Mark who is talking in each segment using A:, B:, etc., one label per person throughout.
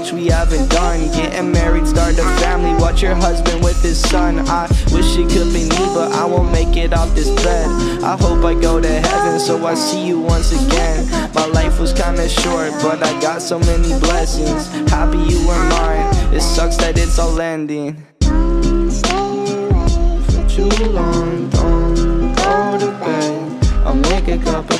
A: much we haven't done. Getting married, start a family, watch your husband with his son. I wish it could be me, but I won't make it off this bed. I hope I go to heaven, so I see you once again. My life was kinda short, but I got so many blessings. Happy you were mine, it sucks that it's all ending. Too long, don't go to bed. I'll make a cup of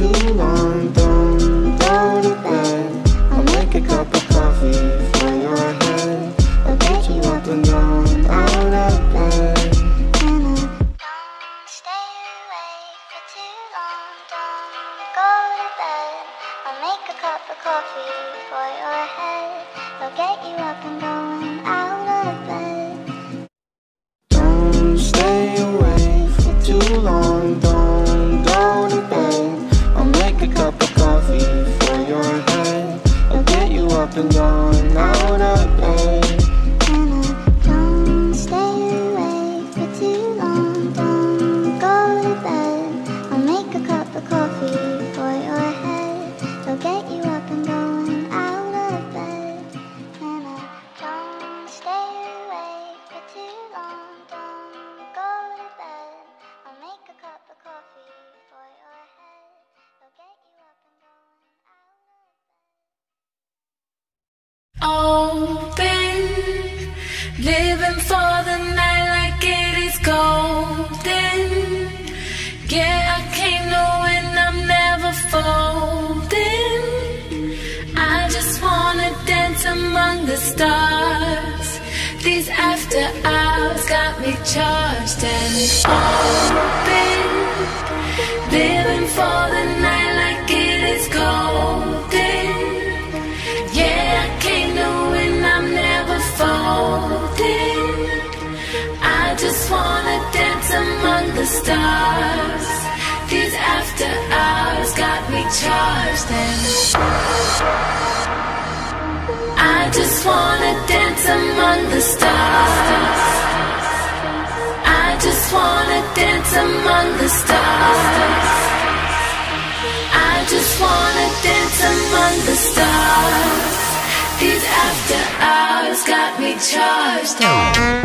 A: Too long, don't go to bed. I'll make a cup of coffee for your head. I'll get you up and down out of bed.
B: Don't stay awake for too long. Don't go to bed. I'll make a cup of coffee for your head. They'll get you up and going
C: stars. These after hours got me charged and open, living for the night like it is golden. Yeah, I came knowing I'm never folding. I just wanna dance among the stars. These after hours got me charged and just wanna dance among the stars. I just wanna dance among the stars. I just wanna dance among the stars. These after hours got me charged.